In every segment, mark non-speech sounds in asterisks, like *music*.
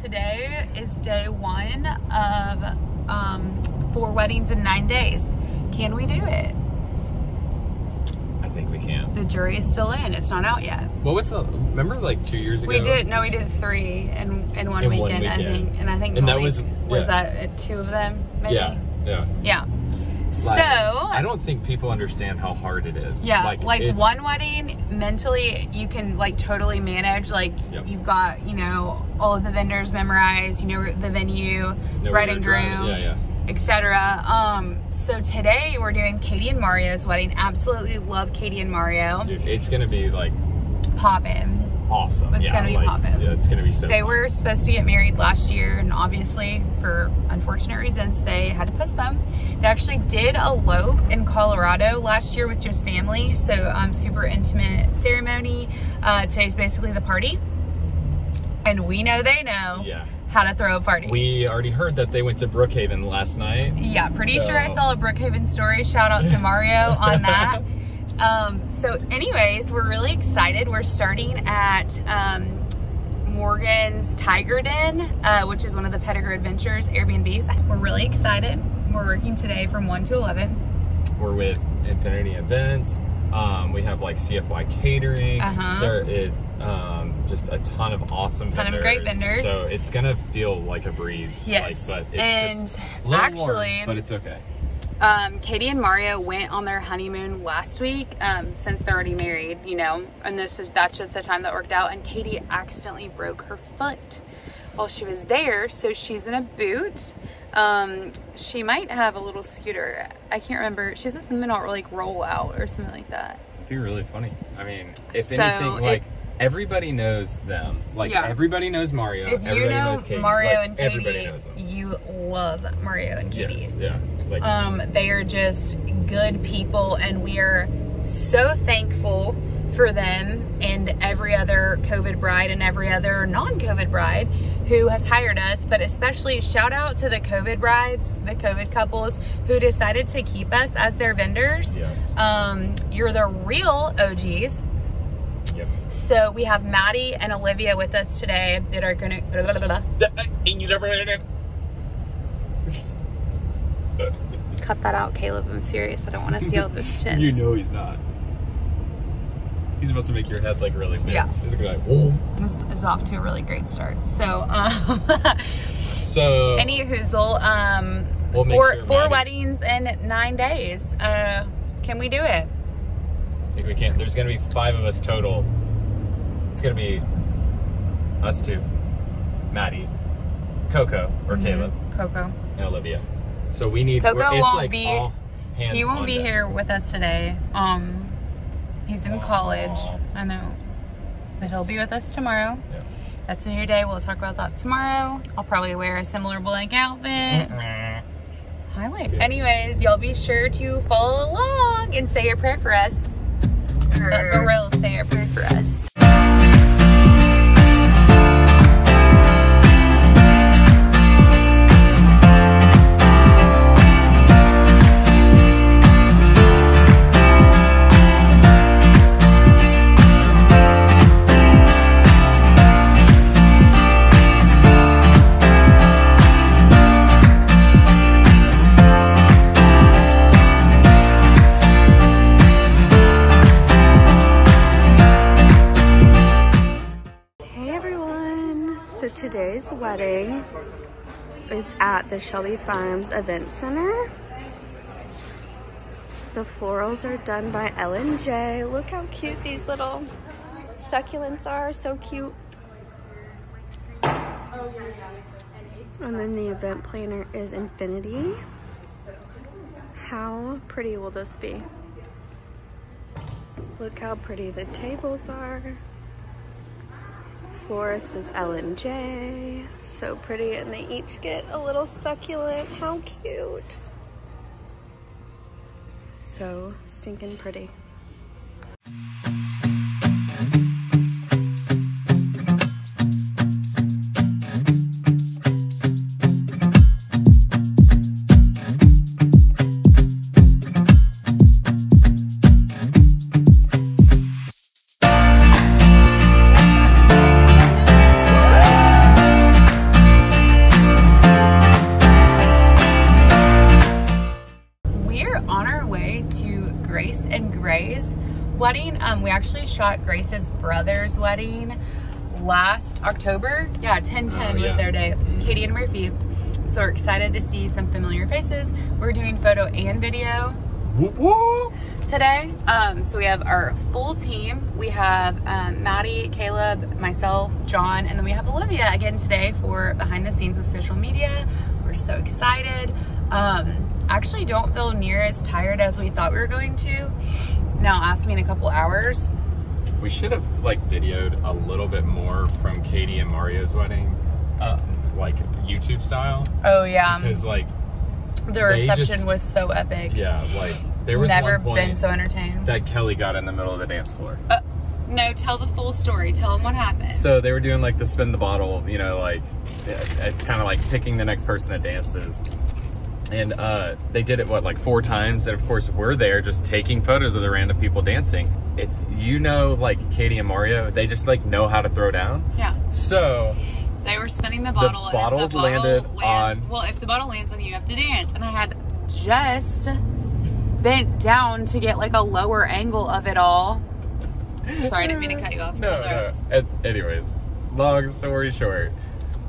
today is day one of um, four weddings in nine days. Can we do it? I think we can. The jury is still in. It's not out yet. What was the? Remember, like two years ago. We did. No, we did three in in one, In one weekend, I think. And I think And that was- was yeah. that two of them? Maybe. Yeah, yeah. Yeah. So I don't think people understand how hard it is. Yeah, like, it's- one wedding mentally you can like totally manage. Like Yep. you've got, you know, all of the vendors memorized, you know the venue, know bride and groom, Yeah, yeah. etc. Um, so today we're doing Katie and Mario's wedding. Absolutely love Katie and Mario. Dude, it's gonna be like Pop in. Awesome. It's yeah, gonna be like, poppin'. Yeah, it's gonna be so. They fun. were supposed to get married last year, and obviously, for unfortunate reasons, they had to postpone. They actually did elope in Colorado last year with just family, so um, super intimate ceremony. Uh, today's basically the party, and we know they know Yeah. how to throw a party. We already heard that they went to Brookhaven last night. yeah, pretty So- sure I saw a Brookhaven story. Shout out to Mario on that. *laughs* Um, so, anyways, we're really excited. We're starting at um, Morgan's Tiger Den, uh, which is one of the Pettigrew Adventures Airbnbs. We're really excited. We're working today from 1 to 11. We're with Infinity Events. Um, we have like CFY Catering. Uh-huh. There is um, just a ton of awesome Ton of great vendors. So it's gonna feel like a breeze. Yes. Like, but it's And just a actually- warm, but it's okay. Um, Katie and Mario went on their honeymoon last week um, since they're already married, you know, and this is that's just the time that worked out. And Katie accidentally broke her foot while she was there, so she's in a boot. Um, she might have a little scooter. I can't remember. She's a Seminole or like roll out or something like that. It'd be really funny. I mean, if So, anything, it- like everybody knows them. Like Yeah. everybody knows Mario. If you everybody know knows Katie. Mario like, and Katie, you love Mario and Katie. Yes. Yeah. Like Um, they are just good people, and we are so thankful for them and every other COVID bride and every other non COVID bride who has hired us. But especially shout out to the COVID brides, the COVID couples who decided to keep us as their vendors. Yes. Um, you're the real OGs. Yep. So we have Madi and Olivia with us today that are gonna. Cut that out, Caleb. I'm serious. I don't want to see all *laughs* those chins. You know he's not. He's about to make your head like really big. Yeah. He's gonna be like, whoa. This is off to a really great start. So, um, So *laughs* any hoozle, um, We'll four, sure four weddings in nine days. Uh, can we do it? I think we can't. There's gonna be five of us total. It's gonna be us two, Madi, Coco or Mm-hmm. Caleb, Coco. and Olivia. So we need. Coco it's won't like be- all hands He won't be deck. here with us today. Um, he's in Aw. college. I know, but he'll be with us tomorrow. Yeah. That's a new day. We'll talk about that tomorrow. I'll probably wear a similar blank outfit. Highlight. Anyways, y'all be sure to follow along and say your prayer for us. Let the real say a prayer for us. Wedding is at the Shelby Farms Event Center. The florals are done by Ellen J. Look how cute these little succulents are, so cute. And then the event planner is Infinity. How pretty will this be? Look how pretty the tables are. Florist is Ellen J. So pretty, and they each get a little succulent. How cute! So stinking pretty. Shot Grace's brother's wedding last October. Yeah, 1010 Oh, was their day. Katie and Murphy. So we're excited to see some familiar faces. We're doing photo and video Whoop, whoop. today. Um, so we have our full team. We have um, Madi, Caleb, myself, John, and then we have Olivia again today for behind the scenes with social media. We're so excited. Um, actually, don't feel near as tired as we thought we were going to. Now, ask me in a couple hours. We should have like videoed a little bit more from Katie and Mario's wedding, uh, like YouTube style, Oh yeah, because like the reception just- was so epic. yeah, like there was Never one point been so entertained. that Kelly got in the middle of the dance floor. no, tell the full story. Tell them what happened. So they were doing like the spin the bottle, you know, like it's kind of like picking the next person that dances. And uh, they did it what like four times, and of course we're there just taking photos of the random people dancing. If you know like Katie and Mario, they just like know how to throw down. yeah. So They were spinning the bottle. if bottles the bottle landed lands, on- Well, if the bottle lands on you, you have to dance. And I had just bent down to get like a lower angle of it all. Sorry, I didn't mean to cut you off. *laughs* no, no. Anyways, long story short,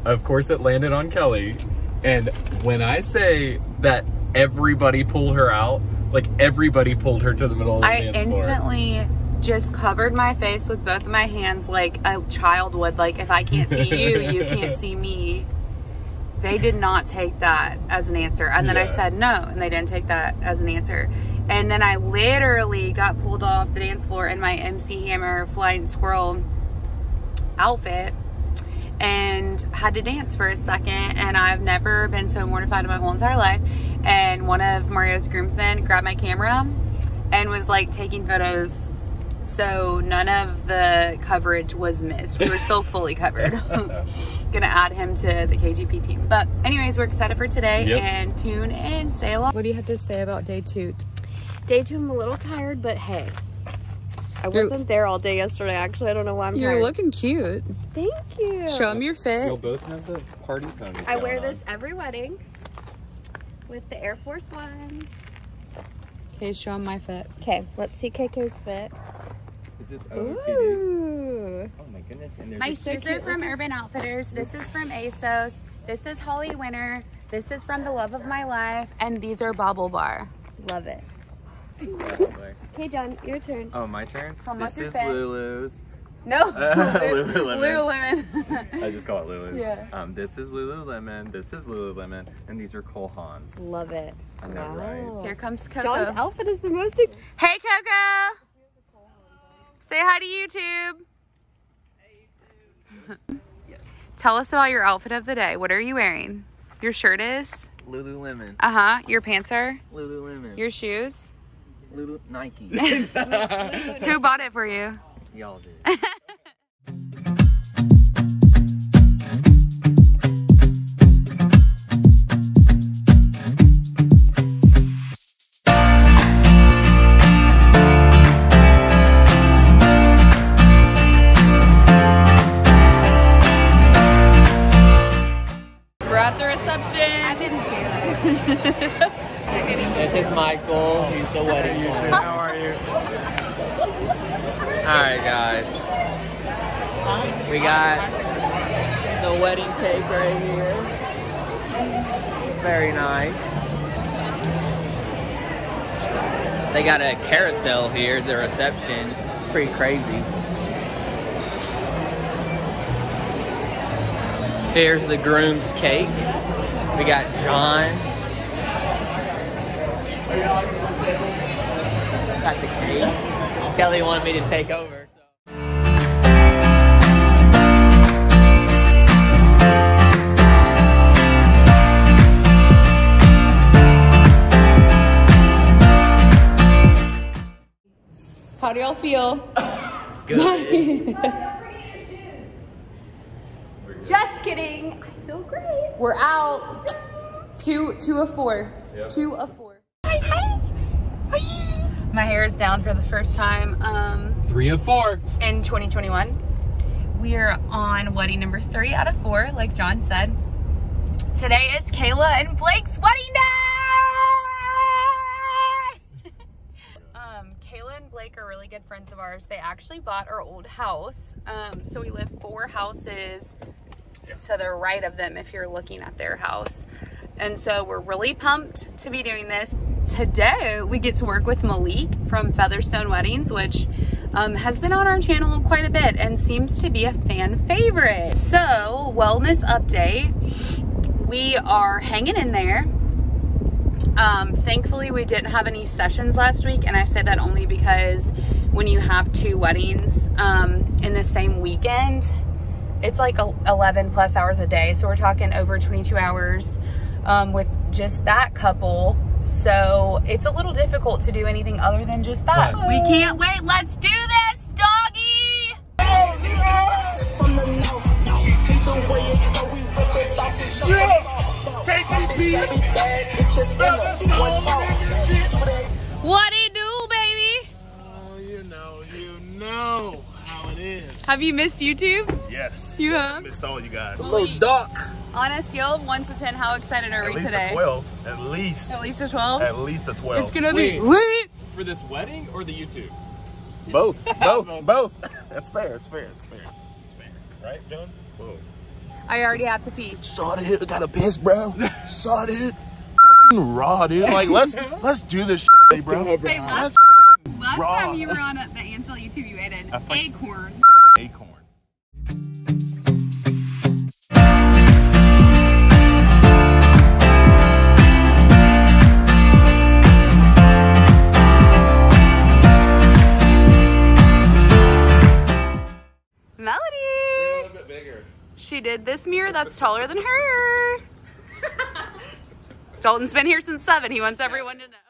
of course it landed on Kelly, and when I say that everybody pulled her out, like everybody pulled her to the middle of the I dance floor. I instantly just covered my face with both of my hands like a child would. Like, if I can't see you, you *laughs* can't see me. They did not take that as an answer. And then I said no, and they didn't take that as an answer. And then I literally got pulled off the dance floor in my MC Hammer Flying Squirrel outfit and had to dance for a second and I've never been so mortified in my whole entire life. And one of Mario's groomsmen grabbed my camera and was like taking photos so none of the coverage was missed. We were still fully covered. *laughs* Gonna add him to the KGP team. But anyways we're excited for today Yep. and tune in. Stay along. What do you have to say about day two Day two, I'm a little tired, but hey. I You're- wasn't there all day yesterday, actually. I don't know why I'm you're tired. looking cute Thank you. show them your fit You'll both have the party ponies. I wear going on. this every wedding with the Air Force Ones. okay show them my fit Okay, let's see KK's fit. Is this Ooh. Oh my goodness! And My so shoes are cute. from Urban Outfitters. This is from ASOS. This is Holly Winter. This is from The Love of My Life. And these are Bobble Bar. Love it. Okay, John, your turn. Oh, my turn? How much this is is it? Lulu's. No. *laughs* Lululemon. Lululemon. I just call it Lulu's. Yeah. Um, this is Lululemon. This is Lululemon. And these are Cole Haans. Love it. I know, right? Here comes John's Coco. outfit is the most. Hey, Coco. Say hi to YouTube. Hey, YouTube. yes. Tell us about your outfit of the day. What are you wearing? Your shirt is? Lululemon. Uh huh. Your pants are? Lululemon. Your shoes? Lulu Nike. *laughs* Who bought it for you? Y'all did. *laughs* We got the wedding cake right here. Very nice. They got a carousel here at the reception. Pretty crazy. Here's the groom's cake. We got John. Got the cake. Kelly wanted me to take over. How do y'all feel? *laughs* Good. *laughs* Just kidding. I feel great. We're out. Two, two of four. Yep. Two of four. Hi. Hi. My hair is down for the first time um, Three of four. in 2021. We are on wedding number three out of four, like John said. Today is Kayla and Blake's wedding day. um, Kayla and Blake Lake are really good friends of ours. They actually bought our old house. Um, so we live four houses to the right of them if you're looking at their house. And so we're really pumped to be doing this. Today we get to work with Malik from Featherstone Weddings, which um, has been on our channel quite a bit and seems to be a fan favorite. So, wellness update. We are hanging in there. Um, thankfully, we didn't have any sessions last week, and I say that only because when you have two weddings um, in the same weekend, it's like 11 plus hours a day. So we're talking over 22 hours um, with just that couple. So it's a little difficult to do anything other than just that. Right. We can't wait. Let's do this, doggy! What it do, baby? Oh, you know, you know how it is. Have you missed YouTube? Yes. You have? Missed all you guys. Malik. duck. On a scale of 1 to 10, how excited are At we least today? a 12. At least. At least a 12? At least a 12. It's gonna be Wait. lit! For this wedding or the YouTube? both. *laughs* Both. both. *laughs* That's fair. It's fair. It's fair. It's fair. Right, John? Whoa. I already have to pee. Saw it. Got a piss, bro. *laughs* Saw it. Fucking raw, dude. Like, let's *laughs* let's do this shit today, bro. Hey, last, last raw. time you were on the Ansel YouTube, you ate an I acorn. Acorn. Melody! bit bigger. She did this mirror that's taller than her. Dalton's been here since 7. He wants everyone to know.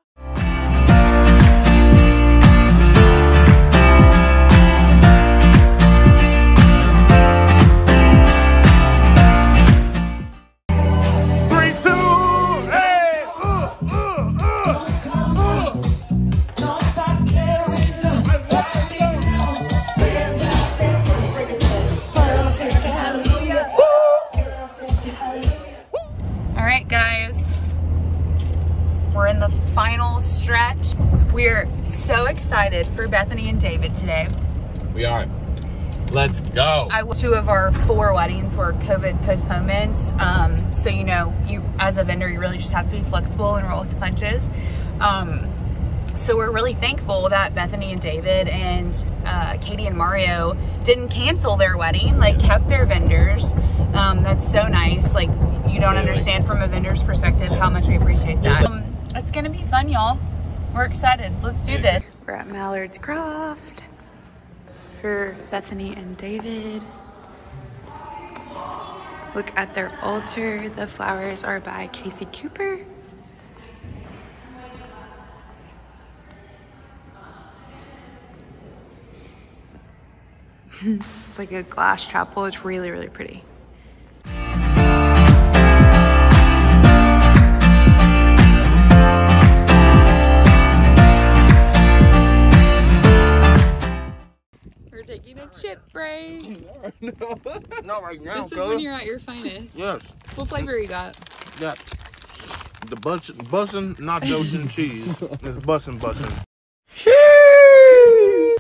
Excited for Bethany and David today. We are. Let's go. I two of our four weddings were COVID postponements. Um, so you know, you as a vendor, you really just have to be flexible and roll with the punches. Um, so we're really thankful that Bethany and David and uh, Katie and Mario didn't cancel their wedding, like kept their vendors. Um, that's so nice. Like you don't understand from a vendor's perspective how much we appreciate that. Um, it's gonna be fun, y'all. We're excited. Let's do this. We're at Mallard's Croft for Bethany and David. Look at their altar. The flowers are by Casey Cooper. *laughs* it's like a glass chapel. It's really, really pretty. No, *laughs* not right now, This is when you're at your finest. Yes. What flavor you got? Got the bunch, bussin' nachos *laughs* and cheese. It's bussin' bussin'.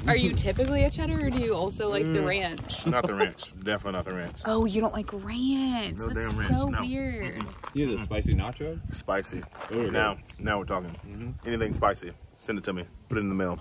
Are you typically a cheddar or do you also like the mm. ranch? Not the ranch. Definitely not the ranch. Oh, you don't like ranch. No That's damn ranch, so no. weird. You need a spicy nacho? Spicy. Ooh, now, now we're talking. Mm-hmm. Anything spicy, send it to me. Put it in the mail.